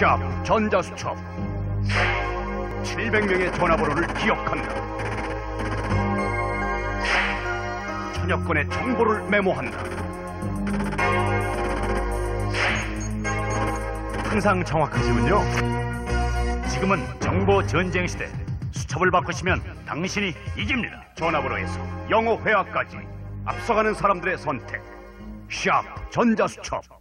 샵 전자수첩 700명의 전화번호를 기억한다 천여 건의 정보를 메모한다 항상 정확하시군요. 지금은 정보 전쟁 시대. 수첩을 바꾸시면 당신이 이깁니다. 전화번호에서 영어 회화까지 앞서가는 사람들의 선택 샵 전자수첩